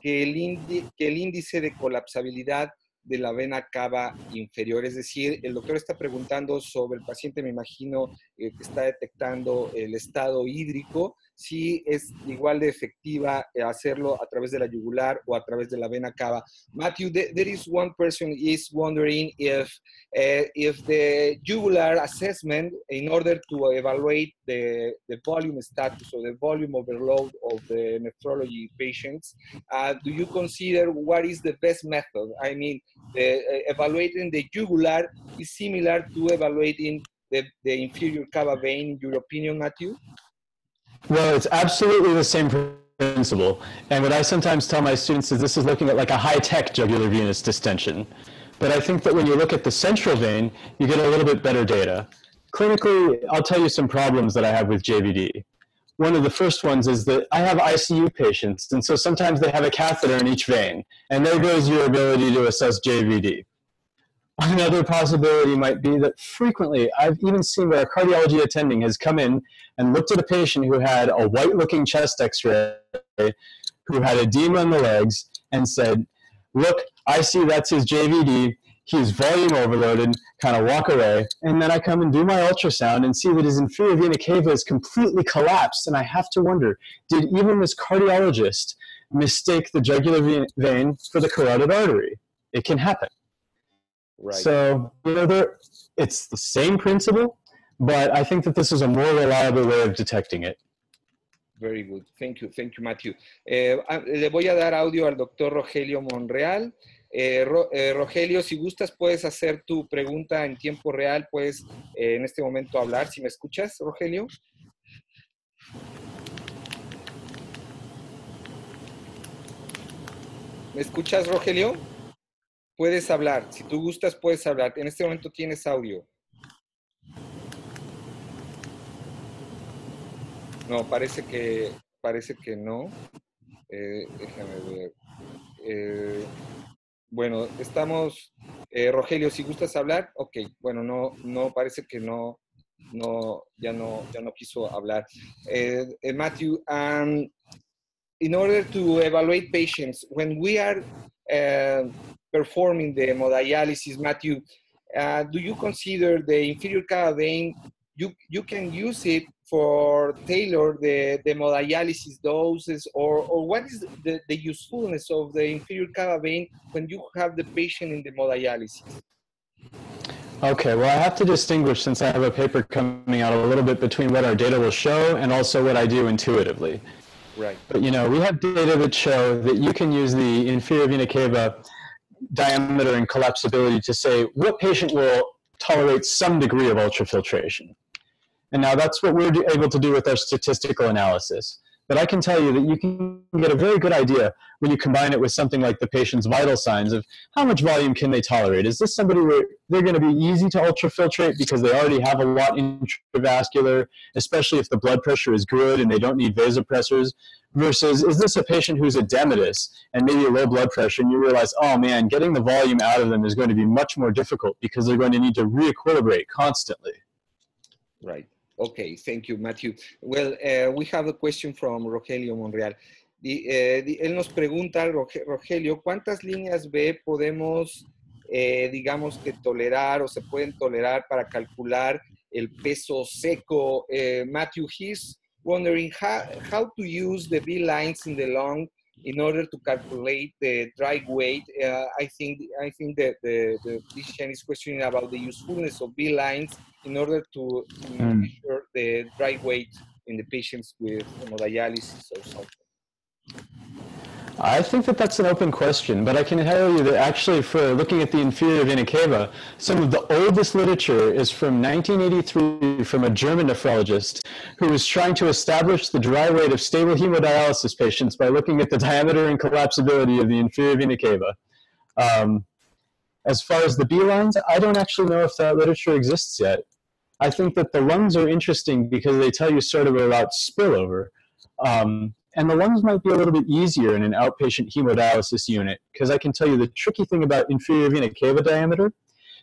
que el, que el índice de colapsabilidad de la vena cava inferior. Es decir, el doctor está preguntando sobre el paciente, me imagino, eh, que está detectando el estado hídrico si es igual de efectiva eh, hacerlo a través de la yugular o a través de la vena cava. Matthew, there is one person is wondering if uh, if the jugular assessment, in order to evaluate the, the volume status or the volume overload of the nephrology patients, uh, do you consider what is the best method? I mean, the, uh, evaluating the jugular is similar to evaluating the, the inferior cava vein, in your opinion, Matthew? Well, it's absolutely the same principle. And what I sometimes tell my students is this is looking at like a high-tech jugular venous distension. But I think that when you look at the central vein, you get a little bit better data. Clinically, I'll tell you some problems that I have with JVD. One of the first ones is that I have ICU patients, and so sometimes they have a catheter in each vein, and there goes your ability to assess JVD. Another possibility might be that frequently, I've even seen where a cardiology attending has come in and looked at a patient who had a white looking chest x ray, who had edema in the legs, and said, Look, I see that's his JVD. He's volume overloaded, kind of walk away. And then I come and do my ultrasound and see that his inferior vena cava is completely collapsed. And I have to wonder did even this cardiologist mistake the jugular vein for the carotid artery? It can happen. Right. So, you know, it's the same principle, but I think that this is a more reliable way of detecting it. Very good. Thank you. Thank you, Matthew. Eh, ah, le voy a dar audio al doctor Rogelio Monreal. Eh, eh, Rogelio, si gustas, puedes hacer tu pregunta en tiempo real. Puedes en este momento hablar. Si me escuchas, Rogelio. ¿Me escuchas, Rogelio? Puedes hablar. Si tú gustas, puedes hablar. En este momento tienes audio. No, parece que, parece que no. Eh, déjame ver. Eh, bueno, estamos, eh, Rogelio, si gustas hablar, ok, bueno, no, no, parece que no, no, ya no, ya no quiso hablar. Matthew, um, in order to evaluate patients, when we are performing the hemodialysis, Matthew, uh, do you consider the inferior cava vein, you, you can use it for tailor the, the hemodialysis doses or, or what is the, the usefulness of the inferior cava vein when you have the patient in the hemodialysis? Okay, well, I have to distinguish since I have a paper coming out a little bit between what our data will show and also what I do intuitively. Right. But you know, we have data that show that you can use the inferior vena cava diameter and collapsibility to say what patient will tolerate some degree of ultrafiltration. And now that's what we're able to do with our statistical analysis. But I can tell you that you can get a very good idea when you combine it with something like the patient's vital signs of how much volume can they tolerate. Is this somebody where they're going to be easy to ultrafiltrate because they already have a lot intravascular, especially if the blood pressure is good and they don't need vasopressors? Versus, is this a patient who's edematous and maybe a low blood pressure, and you realize, oh man, getting the volume out of them is going to be much more difficult because they're going to need to reequilibrate constantly. Right. Okay, thank you, Matthew. Well, uh, we have a question from Rogelio Monreal. Eh, él nos pregunta, Rogelio, ¿cuántas líneas B podemos, eh, digamos, que tolerar o se pueden tolerar para calcular el peso seco? Matthew, he's wondering how, how to use the B lines in the lung in order to calculate the dry weight, uh, I think I think that the, the physician is questioning about the usefulness of B lines in order to, mm. measure the dry weight in the patients with hemodialysis or something. I think that that's an open question, but I can tell you that actually for looking at the inferior vena cava, some of the oldest literature is from 1983 from a German nephrologist who was trying to establish the dry weight of stable hemodialysis patients by looking at the diameter and collapsibility of the inferior vena cava. Um, as far as the B lines, I don't actually know if that literature exists yet. I think that the lungs are interesting because they tell you sort of about spillover. Um, and the lungs might be a little bit easier in an outpatient hemodialysis unit because I can tell you the tricky thing about inferior vena cava diameter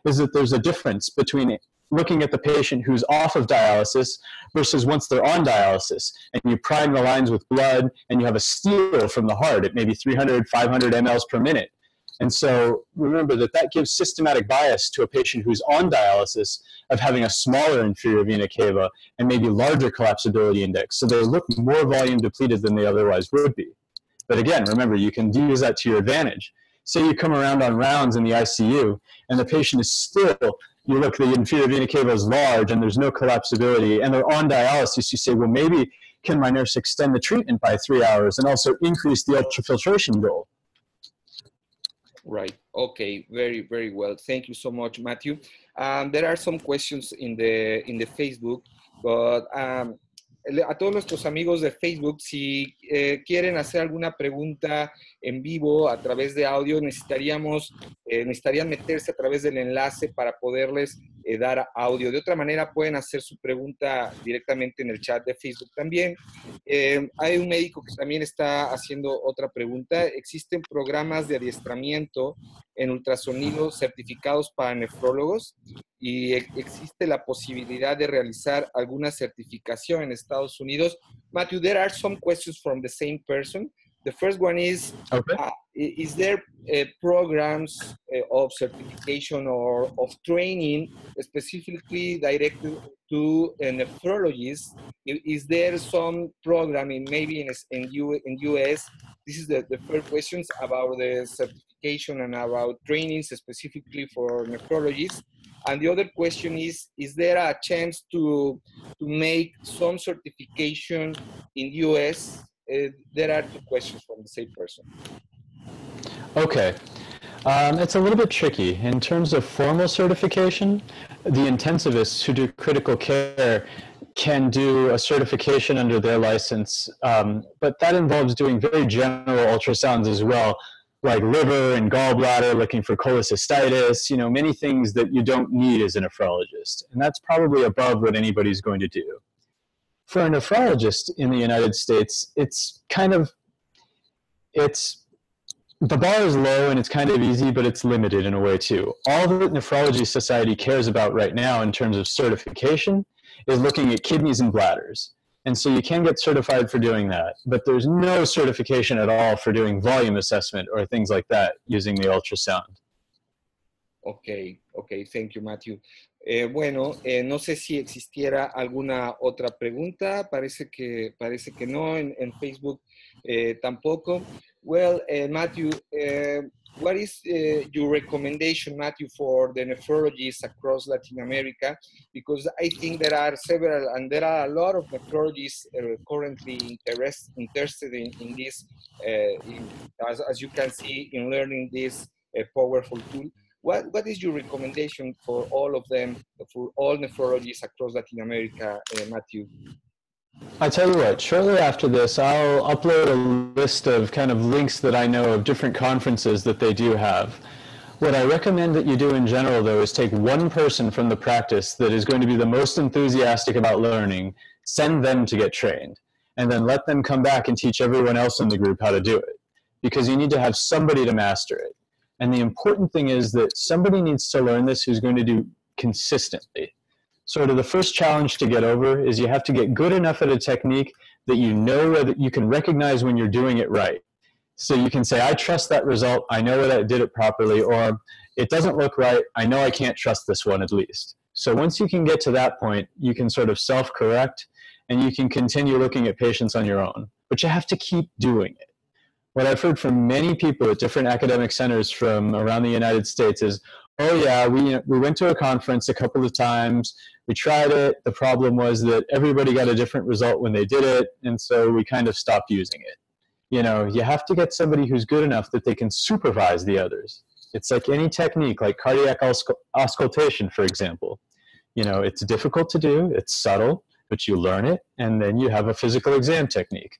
is that there's a difference between looking at the patient who's off of dialysis versus once they're on dialysis and you prime the lines with blood and you have a steal from the heart at maybe 300 500 mLs per minute and so remember that that gives systematic bias to a patient who's on dialysis of having a smaller inferior vena cava and maybe larger collapsibility index. So they look more volume depleted than they otherwise would be. But again, remember, you can use that to your advantage. Say you come around on rounds in the ICU and the patient is still, you look, the inferior vena cava is large and there's no collapsibility and they're on dialysis, you say, well, maybe can my nurse extend the treatment by three hours and also increase the ultrafiltration goal? Right. Okay. Very, very well. Thank you so much, Matthew. Um, there are some questions in the in the Facebook, but um, a todos nuestros amigos de Facebook, si eh, quieren hacer alguna pregunta en vivo a través de audio, necesitaríamos, eh, necesitarían meterse a través del enlace para poderles eh, dar audio. De otra manera, pueden hacer su pregunta directamente en el chat de Facebook también. hay un médico que también está haciendo otra pregunta. ¿Existen programas de adiestramiento en ultrasonido certificados para nefrólogos? y existe la posibilidad de realizar alguna certificación en Estados Unidos. Matthew, there are some questions from the same person. The first one is, okay. uh, is there uh, programs uh, of certification or of training specifically directed to nephrologists? Is there some program in maybe in, in, U, in US? This is the, the first questions about the certification and about trainings specifically for nephrologists. And the other question is, is there a chance to, to make some certification in US? Uh, there are two questions from the same person. Okay. Um, it's a little bit tricky. In terms of formal certification, the intensivists who do critical care can do a certification under their license, um, but that involves doing very general ultrasounds as well, like liver and gallbladder, looking for cholecystitis, you know, many things that you don't need as a nephrologist. And that's probably above what anybody's going to do. For a nephrologist in the United States, it's kind of, it's the bar is low and it's kind of easy, but it's limited in a way too. All that Nephrology Society cares about right now in terms of certification is looking at kidneys and bladders. And so you can get certified for doing that, but there's no certification at all for doing volume assessment or things like that using the ultrasound. Ok, ok, thank you, Matthew. Eh, bueno, eh, no sé si existiera alguna otra pregunta, parece que, parece que no, en, en Facebook eh, tampoco. Well, uh, Matthew, uh, what is uh, your recommendation, Matthew, for the nephrologists across Latin America? Because I think there are several, and there are a lot of nephrologists uh, currently interest, interested in, in this, uh, in, as, as you can see, in learning this uh, powerful tool. What, what is your recommendation for all of them, for all nephrologists across Latin America, Matthew? I tell you what, shortly after this, I'll upload a list of kind of links that I know of different conferences that they do have. What I recommend that you do in general, though, is take one person from the practice that is going to be the most enthusiastic about learning, send them to get trained, and then let them come back and teach everyone else in the group how to do it. Because you need to have somebody to master it. And the important thing is that somebody needs to learn this who's going to do consistently sort of the first challenge to get over is you have to get good enough at a technique that you know that you can recognize when you're doing it right. So you can say, I trust that result. I know that I did it properly, or it doesn't look right. I know I can't trust this one at least. So once you can get to that point, you can sort of self correct and you can continue looking at patients on your own. But you have to keep doing it. What I've heard from many people at different academic centers from around the United States is, oh yeah, we, we went to a conference a couple of times, we tried it. The problem was that everybody got a different result when they did it, and so we kind of stopped using it. You know, you have to get somebody who's good enough that they can supervise the others. It's like any technique, like cardiac auscultation, for example. You know, it's difficult to do, it's subtle, but you learn it, and then you have a physical exam technique.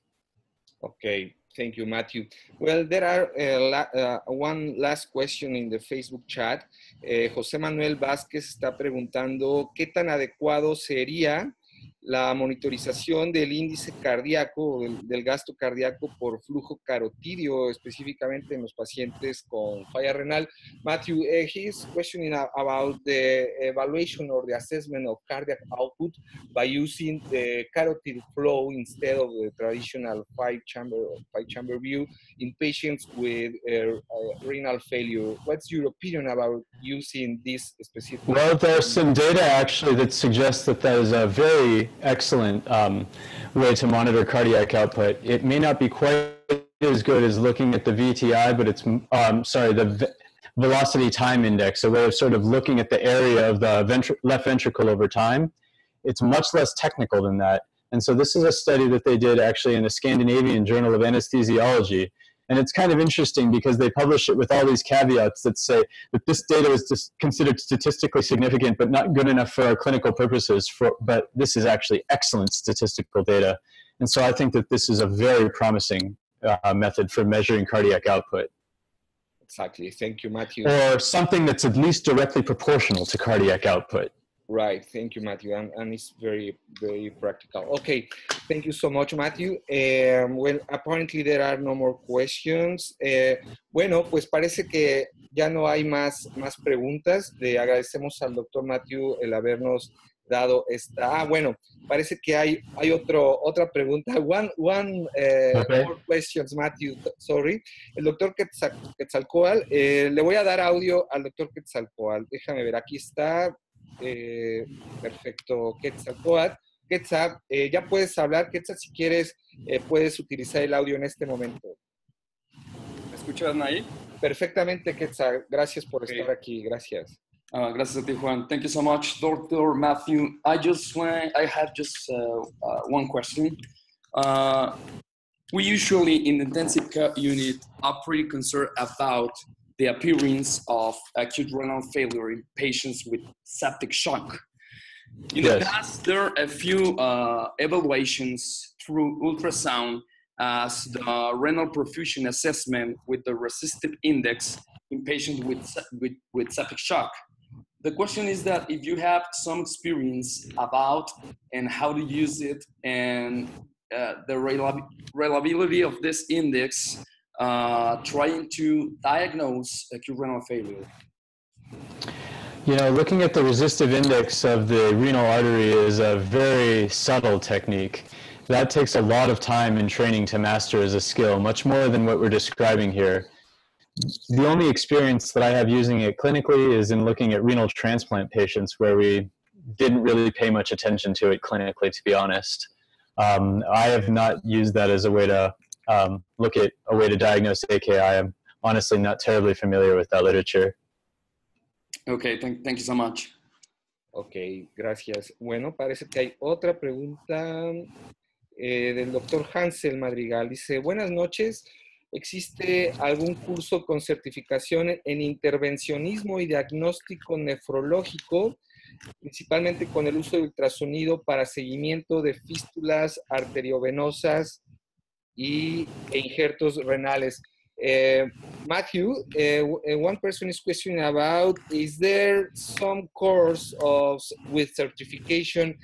Okay, Thank you, Matthew. Well, there are uh, la uh, one last question in the Facebook chat. Eh, José Manuel Vázquez está preguntando qué tan adecuado sería la monitorización del índice cardíaco, del, gasto cardíaco por flujo carotidio, específicamente en los pacientes con falla renal. Matthew, uh, questioning about the evaluation or the assessment of cardiac output by using the carotid flow instead of the traditional five-chamber five-chamber view in patients with uh, uh, renal failure. What's your opinion about using this specific? Well, there's some data actually that suggests that that is a very excellent um, way to monitor cardiac output. It may not be quite as good as looking at the VTI, but it's, um, sorry, the velocity time index, a way of sort of looking at the area of the ventri left ventricle over time. It's much less technical than that. And so this is a study that they did actually in the Scandinavian Journal of Anesthesiology. And it's kind of interesting because they publish it with all these caveats that say that this data is just considered statistically significant, but not good enough for our clinical purposes. For, but this is actually excellent statistical data. And so I think that this is a very promising uh, method for measuring cardiac output. Exactly. Thank you, Matthew. Or something that's at least directly proportional to cardiac output. Right. Thank you, Matthew. And, and it's very, very practical. Okay. Thank you so much, Matthew. Um, well, apparently there are no more questions. Eh, bueno, pues parece que ya no hay más, más preguntas. Le agradecemos al doctor Matthew el habernos dado esta. Ah, bueno, parece que hay, hay otro, otra pregunta. One, one okay. more questions, Matthew. Sorry. El doctor Quetzalcoatl, eh, le voy a dar audio al doctor Quetzalcoatl. Déjame ver, aquí está. Eh, perfecto, Quetzalcoatl. Quetzal, eh, ya puedes hablar, Quetzal, si quieres, eh, puedes utilizar el audio en este momento. ¿Me escuchan ahí? Perfectamente, Quetzal. Gracias por estar aquí, gracias. Uh, gracias a ti, Juan. Thank you so much, Dr. Matthew. I just want, I have just uh, uh, one question. Uh, we usually in the intensive care unit are pretty concerned about the appearance of acute renal failure in patients with septic shock. In yes. the past, there are a few uh, evaluations through ultrasound as the renal perfusion assessment with the resistive index in patients with, with, with septic shock. The question is that if you have some experience about and how to use it and uh, the reliability of this index uh, trying to diagnose acute renal failure? You know, looking at the resistive index of the renal artery is a very subtle technique. That takes a lot of time and training to master as a skill, much more than what we're describing here. The only experience that I have using it clinically is in looking at renal transplant patients where we didn't really pay much attention to it clinically, to be honest. Um, I have not used that as a way to um, look at a way to diagnose AKI. I'm honestly not terribly familiar with that literature. Okay, thank, thank you so much. Ok, gracias. Bueno, parece que hay otra pregunta eh, del doctor Hansel Madrigal. Dice, buenas noches. ¿Existe algún curso con certificación en intervencionismo y diagnóstico nefrológico principalmente con el uso de ultrasonido para seguimiento de fístulas arteriovenosas y, e injertos renales. Uh, Matthew, uh, one person is questioning about, is there some course of with certification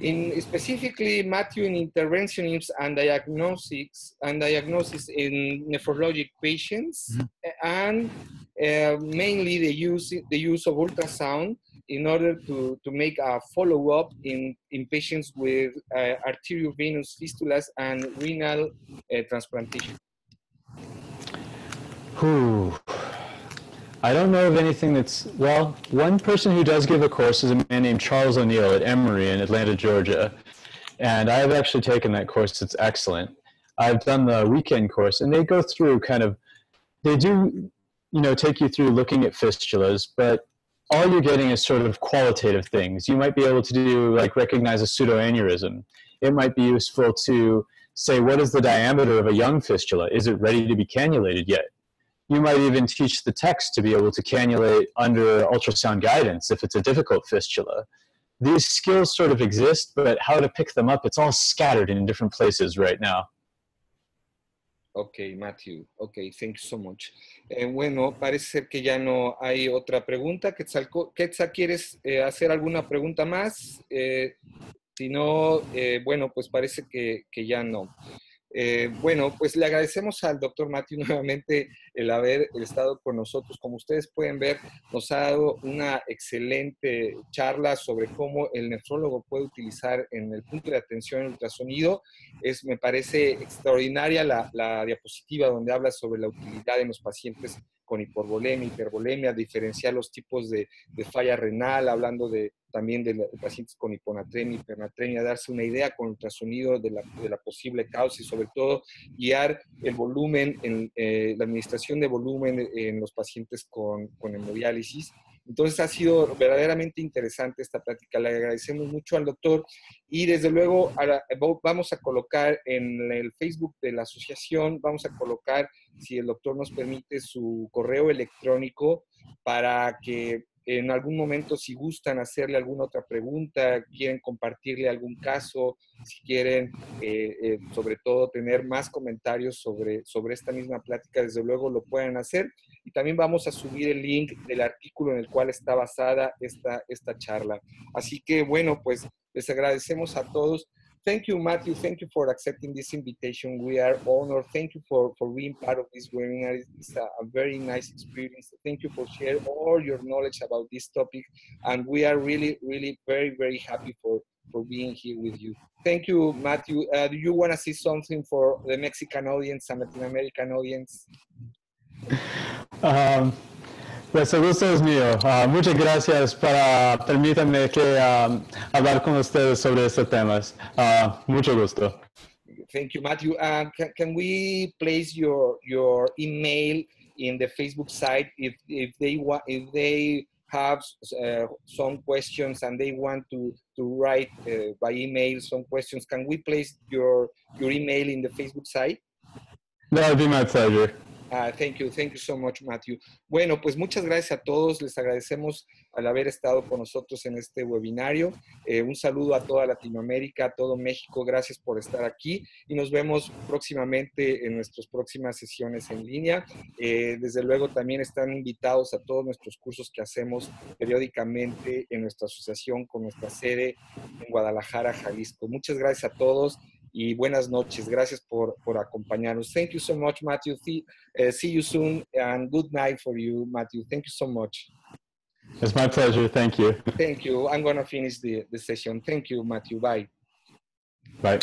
in specifically Matthew in interventionism and diagnostics and diagnosis in nephrologic patients mm -hmm. and uh, mainly the use the use of ultrasound in order to, to make a follow-up in, in patients with uh, arteriovenous fistulas and renal uh, transplantation? Whew. I don't know of anything that's, well, one person who does give a course is a man named Charles O'Neill at Emory in Atlanta, Georgia. And I have actually taken that course. It's excellent. I've done the weekend course, and they go through kind of, they do, you know, take you through looking at fistulas, but all you're getting is sort of qualitative things. You might be able to do like recognize a pseudoaneurysm. It might be useful to say what is the diameter of a young fistula? Is it ready to be cannulated yet? You might even teach the techs to be able to cannulate under ultrasound guidance if it's a difficult fistula. These skills sort of exist, but how to pick them up, it's all scattered in different places right now. Ok, Matthew. Ok, thank you so much. Eh, bueno, parece que ya no hay otra pregunta. ¿quieres eh, hacer alguna pregunta más? Eh, si no, bueno, pues parece que, que ya no. Bueno, pues le agradecemos al doctor Matthew nuevamente el haber estado con nosotros. Como ustedes pueden ver, nos ha dado una excelente charla sobre cómo el nefrólogo puede utilizar en el punto de atención el ultrasonido. Es, me parece extraordinaria la, la diapositiva donde habla sobre la utilidad en los pacientes con hipervolemia, hipervolemia, diferenciar los tipos de, de falla renal, hablando de, también de, pacientes con hiponatremia, hipernatremia, darse una idea con ultrasonido de la, de la posible causa y sobre todo guiar el volumen, en, eh, la administración de volumen en los pacientes con, con hemodiálisis entonces ha sido verdaderamente interesante esta plática. Le agradecemos mucho al doctor y desde luego vamos a colocar en el Facebook de la asociación, vamos a colocar, si el doctor nos permite, su correo electrónico para que en algún momento si gustan hacerle alguna otra pregunta, quieren compartirle algún caso, si quieren eh, eh, sobre todo tener más comentarios sobre, sobre esta misma plática, desde luego lo pueden hacer. Y también vamos a subir el link del artículo en el cual está basada esta, esta charla. Así que bueno, pues les agradecemos a todos. Thank you, Matthew. Thank you for accepting this invitation. We are honored. Thank you for, for being part of this webinar. It's a, a, very nice experience. Thank you for sharing all your knowledge about this topic. And we are really, really very, very happy for, for being here with you. Thank you, Matthew. Uh, do you want to say something for the Mexican audience and Latin American audience? Um, Pues el gusto es mío. Uh, muchas gracias para permítanme que um, hablar con ustedes sobre estos temas. Uh, mucho gusto. Thank you, Matthew. Uh, can, can, we place your your email in the Facebook site if if they want if they have uh, some questions and they want to, to write uh, by email some questions, can we place your, your email in the Facebook site? That would be my pleasure. Uh, thank you, thank you so much, Matthew. Bueno, pues muchas gracias a todos. Les agradecemos al haber estado con nosotros en este webinario. Eh, un saludo a toda Latinoamérica, a todo México. Gracias por estar aquí y nos vemos próximamente en nuestras próximas sesiones en línea. Eh, desde luego también están invitados a todos nuestros cursos que hacemos periódicamente en nuestra asociación con nuestra sede en Guadalajara, Jalisco. Muchas gracias a todos y buenas noches. Gracias por, por acompañarnos. Thank you so much, Matthew. See, uh, see you soon and good night for you, Matthew. Thank you so much. It's my pleasure. Thank you. Thank you. I'm going to finish the, the session. Thank you, Matthew. Bye. Bye.